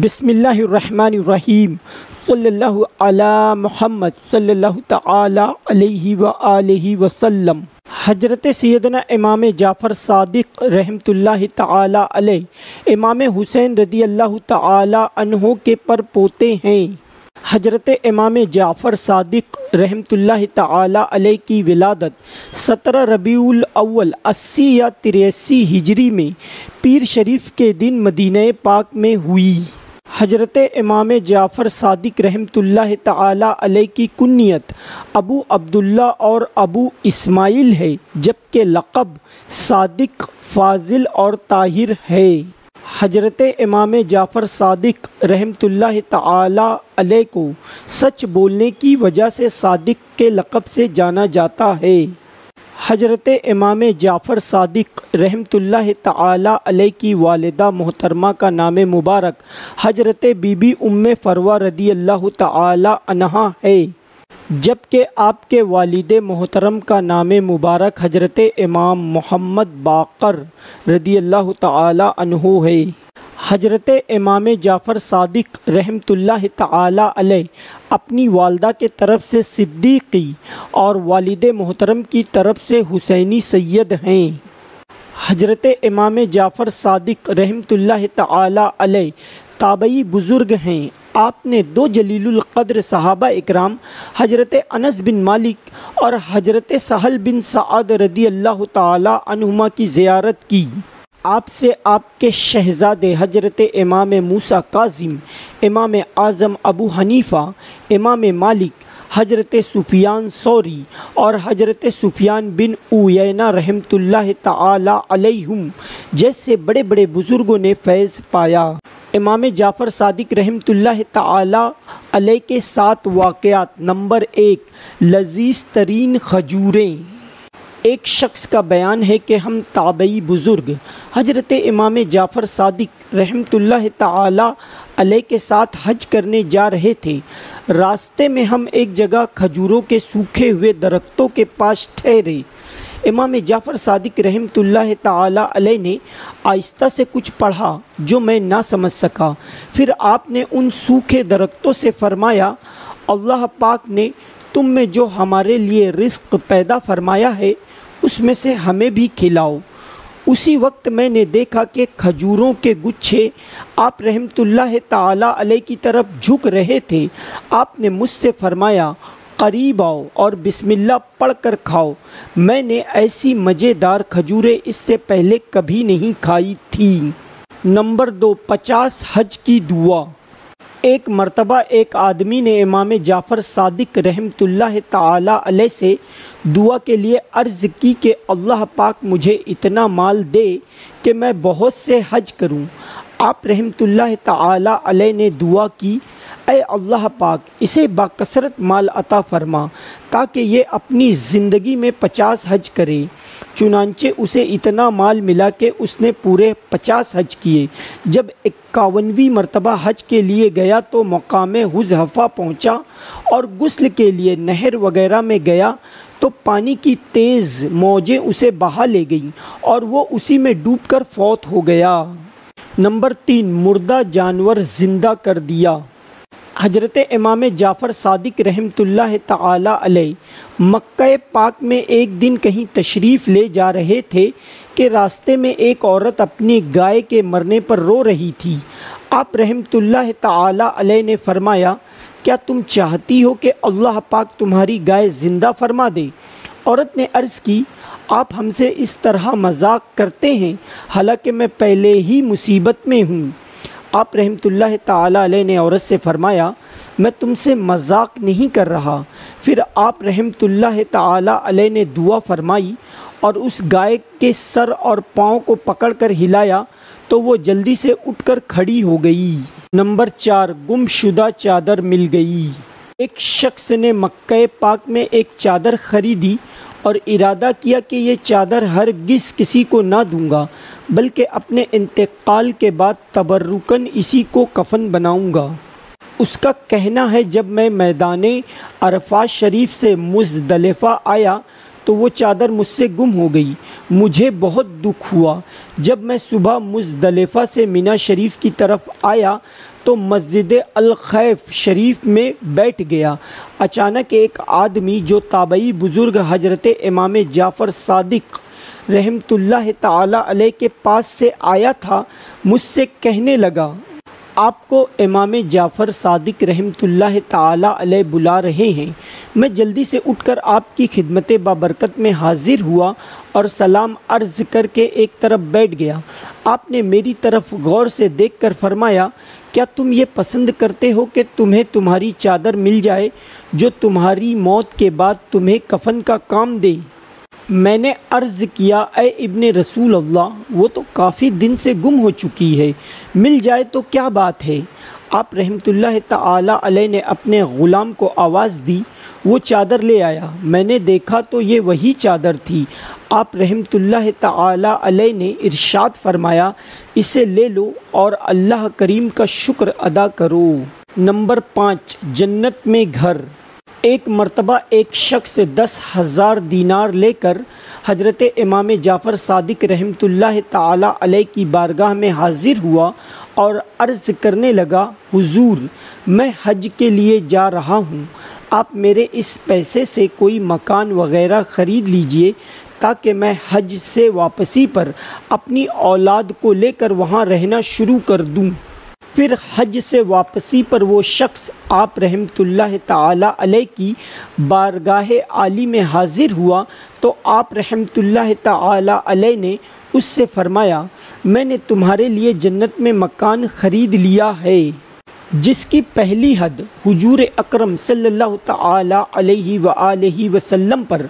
बिस्मिल्लाहिर्रहमानिर्रहीम। सल्लल्लाहु अला मोहम्मद सल्लल्लाहु ताला अलैहि व आलिहि वसल्लम। हज़रत सैदना इमाम जाफ़र सादिक ताला अलैह, इमाम हुसैन रदी अल्लाह अन्हो के पर पोते हैं। हज़रत इमाम जाफ़र सादिक ताला अलैह की विलादत, सत्रह रबीउल अव्वल, अस्सी या तिरासी हिजरी में पीर शरीफ के दिन मदीना पाक में हुई। हज़रत इमाम जाफ़र सदक ताला अलैह की कुन्नियत अबू अब्दुल्ला और अबू इस्माइल है, जबकि लक़ब सादिक, फ़ाजिल और ताहिर है। हज़रत इमाम जाफ़र सादिक ताला अलैह को सच बोलने की वजह से सादिक के लक़ब से जाना जाता है। हज़रत इमाम जाफ़र सदक रहमतुल्लाह ताला की वालदा मोहतरमा का नाम मुबारक हज़रत बीबी उम फरवा रदी अल्लाह अनहा है। जबकि आपके वालिद मोहतरम का नाम मुबारक हज़रत इमाम मोहम्मद बाकर रदी अल्लाह अनहु है। हज़रत इमाम जाफ़र सादिक रहमतुल्लाह ताला अलैह अपनी वालदा के तरफ़ से सिद्दीकी और वालिद मोहतरम की तरफ़ से हुसैनी सैयद हैं। हज़रत इमाम जाफ़र सादिक रहमतुल्लाह ताला अलैह ताबई बुज़ुर्ग हैं। आपने दो जलीलुल क़द्र सहाबा इकराम, हज़रत अनस बिन मालिक और हज़रत सहल बिन सआद रदी अल्लाह अनुमा की ज़्यारत की। आपसे आपके शहज़ादे हज़रत इमाम मूसा काजिम, इमाम आज़म अबू हनीफ़ा, इमाम मालिक, हज़रत सुफियान सौरी और हज़रत सुफियान बिन उयना रहमतुल्लाह ताला अलैहुम जैसे बड़े बड़े बुज़ुर्गों ने फैज़ पाया। इमाम जाफ़र सादिक रहमतुल्लाह ताला अलैह के सात वाक़यात, नंबर एक, लजीज़ तरीन खजूरें। एक शख्स का बयान है कि हम ताबई बुज़ुर्ग, हज़रत इमाम जाफ़र सादिक रहमतुल्लाह ताला के साथ हज करने जा रहे थे। रास्ते में हम एक जगह खजूरों के सूखे हुए दरख्तों के पास ठहरे। इमाम जाफ़र सादिक रहमतुल्लाह ताला अलैह ने आहिस्ता से कुछ पढ़ा जो मैं ना समझ सका। फिर आपने उन सूखे दरख्तों से फरमाया, अल्लाह पाक ने तुम में जो हमारे लिए रिस्क पैदा फरमाया है उसमें से हमें भी खिलाओ। उसी वक्त मैंने देखा कि खजूरों के गुच्छे आप रहमतुल्लाह ताला अलैह की तरफ़ झुक रहे थे। आपने मुझसे फरमाया, करीब आओ और बिस्मिल्लाह पढ़ कर खाओ। मैंने ऐसी मज़ेदार खजूरें इससे पहले कभी नहीं खाई थी। नंबर दो, पचास हज की दुआ। एक मरतबा एक आदमी ने इमाम जाफ़र सदक रहमत ताला से दुआ के लिए अर्ज़ की कि अल्लाह पाक मुझे इतना माल दे कि मैं बहुत से हज करूँ। आप रहमतुल्लाह ताला ने दुआ की अय अल्लाह पाक, इसे बाकसरत माल अता फरमा, ताकि ये अपनी ज़िंदगी में पचास हज करे। चुनानचे उसे इतना माल मिला कि उसने पूरे पचास हज किए। जब इक्यावनवी मरतबा हज के लिए गया तो मकाम हुजहफ़ा पहुँचा और गुस्ल के लिए नहर वगैरह में गया तो पानी की तेज़ मौजें उसे बहा ले गईं और वो उसी में डूबकर फौत हो गया। नंबर तीन, मुर्दा जानवर ज़िंदा कर दिया। हज़रत इमाम जाफ़र सादिक रहमतुल्लाह ताला मक्का पाक में एक दिन कहीं तशरीफ़ ले जा रहे थे कि रास्ते में एक औरत अपनी गाय के मरने पर रो रही थी। आप रहमतुल्लाह ताला ने फरमाया, क्या तुम चाहती हो कि अल्लाह पाक तुम्हारी गाय ज़िंदा फरमा दे? औरत ने अर्ज़ की आप हमसे इस तरह मज़ाक करते हैं, हालाँकि मैं पहले ही मुसीबत में हूँ। आप रहमतुल्लाह ताला अलैह ने औरत से फरमाया, मैं तुमसे मज़ाक नहीं कर रहा। फिर आप रहमतुल्लाह ताला अलैह ने दुआ फरमाई और उस गाय के सर और पाँव को पकड़कर हिलाया तो वो जल्दी से उठकर खड़ी हो गई। नंबर चार, गुमशुदा चादर मिल गई। एक शख्स ने मक्के पाक में एक चादर खरीदी और इरादा किया कि ये चादर हर गिस किसी को ना दूँगा, बल्कि अपने इंतकाल के बाद तबर्रुकन इसी को कफन बनाऊँगा। उसका कहना है, जब मैं मैदान अरफात शरीफ से मुजदलफ़ा आया तो वो चादर मुझसे गुम हो गई। मुझे बहुत दुख हुआ। जब मैं सुबह मुजदलिफ़ा से मीना शरीफ की तरफ़ आया तो मस्जिद अलखैफ शरीफ में बैठ गया। अचानक एक आदमी जो ताबई बुज़ुर्ग हज़रत इमाम जाफ़र सादिक रहमतुल्लाह ताला के पास से आया था, मुझसे कहने लगा आपको इमाम जाफ़र सादिक रहमतुल्लाह ताला बुला रहे हैं। मैं जल्दी से उठकर आपकी खिदमत बाबरकत में हाजिर हुआ और सलाम अर्ज़ करके एक तरफ़ बैठ गया। आपने मेरी तरफ़ गौर से देखकर फरमाया, क्या तुम ये पसंद करते हो कि तुम्हें तुम्हारी चादर मिल जाए, जो तुम्हारी मौत के बाद तुम्हें कफन का काम दे? मैंने अर्ज़ किया ए इब्ने रसूल अल्लाह, वो तो काफ़ी दिन से गुम हो चुकी है। मिल जाए तो क्या बात है? आप ताला अलैह ने अपने ग़ुलाम को आवाज़ दी, वो चादर ले आया। मैंने देखा तो ये वही चादर थी। आप रहमतुल्लाह ताला ने इरशाद फरमाया, इसे ले लो और अल्लाह करीम का शुक्र अदा करो। नंबर पाँच, जन्नत में घर। एक मरतबा एक शख्स दस हज़ार दीनार लेकर हज़रत इमाम जाफ़र सादिक रहमतुल्लाह ताला की बारगाह में हाजिर हुआ और अर्ज़ करने लगा, हुजूर, मैं हज के लिए जा रहा हूँ। आप मेरे इस पैसे से कोई मकान वगैरह ख़रीद लीजिए ताकि मैं हज से वापसी पर अपनी औलाद को लेकर वहाँ रहना शुरू कर दूँ। फिर हज से वापसी पर वो शख्स आप रहमतुल्लाह ताला अलैह की बारगाह आली में हाजिर हुआ तो आप रहमतुल्लाह ताला अलैह ने उससे फरमाया, मैंने तुम्हारे लिए जन्नत में मकान ख़रीद लिया है, जिसकी पहली हद हुजूर अकरम सल्लल्लाहु अलैहि व आलिहि वसल्लम पर,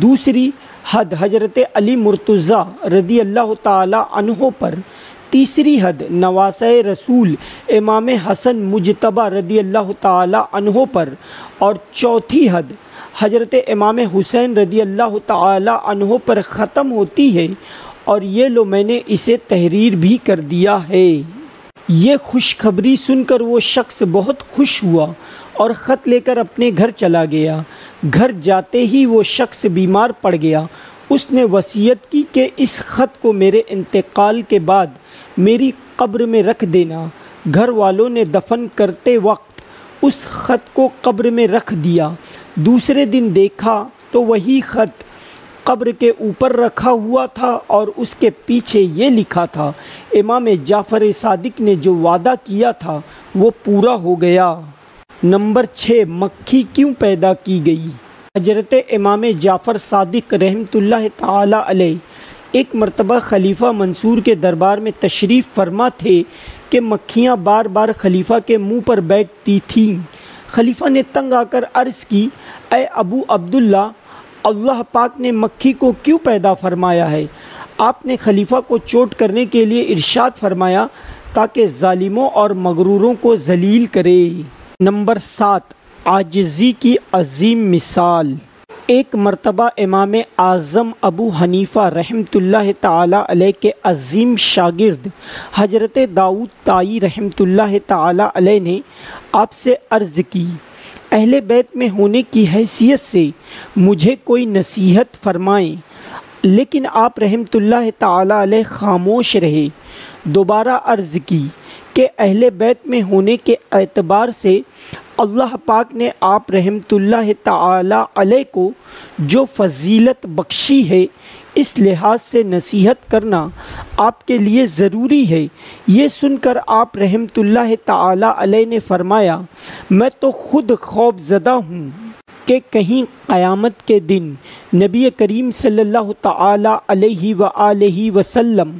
दूसरी हद हज़रत अली मुर्तज़ा रदी अल्लाह अनहो पर तीसरी हद नवास रसूल इमाम हसन मुजतबा रदी अल्लाह तहों पर और चौथी हद हज़रत इमाम हुसैन रदी अल्लाह तहों पर ख़त्म होती है और ये लो मैंने इसे तहरीर भी कर दिया है। ये खुशखबरी सुनकर वो शख्स बहुत खुश हुआ और ख़त लेकर अपने घर चला गया। घर जाते ही वो शख्स बीमार पड़ गया। उसने वसीयत की कि इस ख़त को मेरे इंतकाल के बाद मेरी कब्र में रख देना। घर वालों ने दफन करते वक्त उस ख़त को कब्र में रख दिया। दूसरे दिन देखा तो वही ख़त कब्र के ऊपर रखा हुआ था और उसके पीछे ये लिखा था, इमाम जाफ़र सादिक ने जो वादा किया था, वो पूरा हो गया। नंबर छः मक्खी क्यों पैदा की गई? हज़रत इमाम जाफ़र सादिक रहमतुल्लाह ताला अलैह एक मरतबा खलीफा मंसूर के दरबार में तशरीफ़ फरमा थे कि मक्खियाँ बार बार खलीफा के मुँह पर बैठती थीं। खलीफा ने तंग आकर अर्ज़ की अय अबू अब्दुल्ला, अल्लाह पाक ने मक्खी को क्यों पैदा फरमाया है? आपने खलीफा को चोट करने के लिए इरशाद फरमाया ताकि ालिमों और मगरूरों को जलील करे। नंबर सात, आजजी की अजीम मिसाल। एक मरतबा इमाम आज़म अबू हनीफ़ा रहमतुल्लाह ताला के अजीम शागिर्द हज़रत दाऊद ताई रहमतुल्लाह ताला ने आपसे अर्ज़ की, अहले बैत में होने की हैसियत से मुझे कोई नसीहत फरमाएँ, लेकिन आप रहमतुल्लाह ताला खामोश रहे। दोबारा अर्ज़ की कि अहले बैत में होने के एतबार से अल्लाह पाक ने आप रहमतुल्लाह ताला अलैह को जो फजीलत बख्शी है, इस लिहाज से नसीहत करना आपके लिए ज़रूरी है। ये सुनकर आप रहमतुल्लाह ताला अलैह ने फरमाया, मैं तो ख़ुद खौफजदा हूँ। कि कहीं क़यामत के दिन नबी करीम सल्लल्लाहु ताला अलैहि व वसल्लम,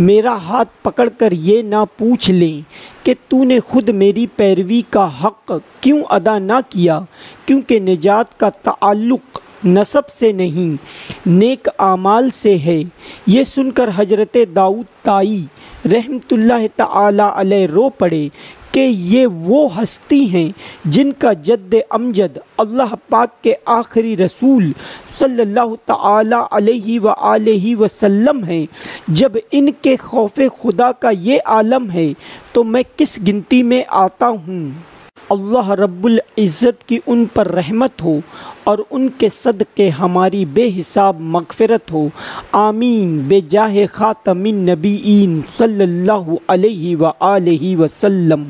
मेरा हाथ पकड़कर ये ना पूछ लें कि तूने खुद मेरी पैरवी का हक़ क्यों अदा ना किया, क्योंकि निजात का ताल्लुक़ नसब से नहीं, नेक आमाल से है। ये सुनकर हज़रत दाऊद ताई रहमतुल्लाह ताला रो पड़े कि ये वो हस्ती हैं जिनका जद्द अमजद अल्लाह पाक के आखिरी रसूल सल्लल्लाहु ताला अलैहि व हैं। जब इनके खौफ खुदा का ये आलम है तो मैं किस गिनती में आता हूँ? अल्लाह रब्बुल इज़्ज़त की उन पर रहमत हो और उनके सदक़े हमारी बेहिसाब मगफ़रत हो। आमीन। बेजाह ख़ातमिन नबीन सल्लल्लाहु अलैहि व आलिहि वसल्लम।